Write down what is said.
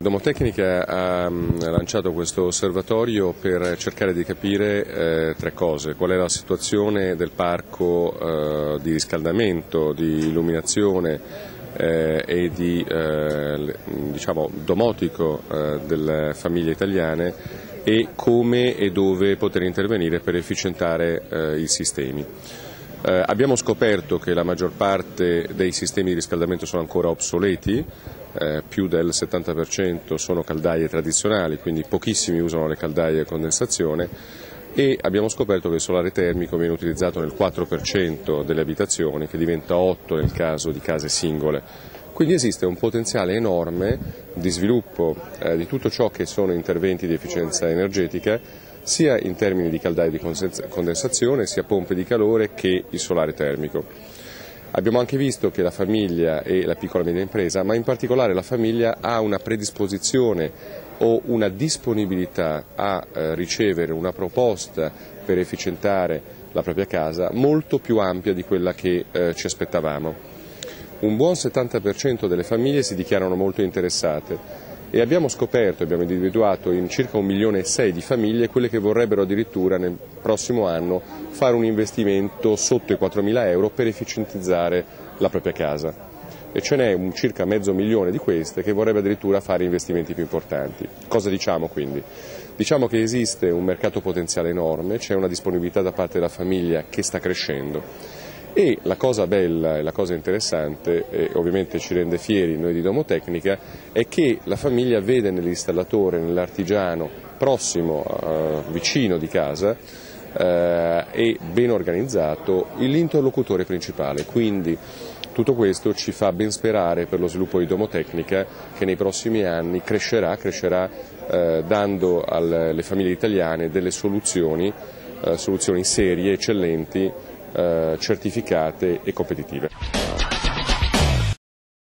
Domotecnica ha mm, lanciato questo osservatorio per cercare di capire eh, tre cose, qual è la situazione del parco eh, di riscaldamento, di illuminazione eh, e di eh, diciamo, domotico eh, delle famiglie italiane e come e dove poter intervenire per efficientare eh, i sistemi. Eh, abbiamo scoperto che la maggior parte dei sistemi di riscaldamento sono ancora obsoleti, eh, più del 70% sono caldaie tradizionali, quindi pochissimi usano le caldaie a condensazione e abbiamo scoperto che il solare termico viene utilizzato nel 4% delle abitazioni, che diventa 8% nel caso di case singole. Quindi esiste un potenziale enorme di sviluppo eh, di tutto ciò che sono interventi di efficienza energetica sia in termini di caldaie di condensazione, sia pompe di calore che il solare termico. Abbiamo anche visto che la famiglia e la piccola e media impresa, ma in particolare la famiglia, ha una predisposizione o una disponibilità a eh, ricevere una proposta per efficientare la propria casa molto più ampia di quella che eh, ci aspettavamo. Un buon 70% delle famiglie si dichiarano molto interessate e abbiamo scoperto, abbiamo individuato in circa un milione e sei di famiglie quelle che vorrebbero addirittura nel prossimo anno fare un investimento sotto i 4 mila euro per efficientizzare la propria casa e ce n'è un circa mezzo milione di queste che vorrebbe addirittura fare investimenti più importanti. Cosa diciamo quindi? Diciamo che esiste un mercato potenziale enorme, c'è una disponibilità da parte della famiglia che sta crescendo e la cosa bella e la cosa interessante, e ovviamente ci rende fieri noi di Domotecnica, è che la famiglia vede nell'installatore, nell'artigiano prossimo, eh, vicino di casa eh, e ben organizzato l'interlocutore principale. Quindi tutto questo ci fa ben sperare per lo sviluppo di Domotecnica che nei prossimi anni crescerà, crescerà eh, dando alle famiglie italiane delle soluzioni, eh, soluzioni serie, eccellenti certificate e competitive.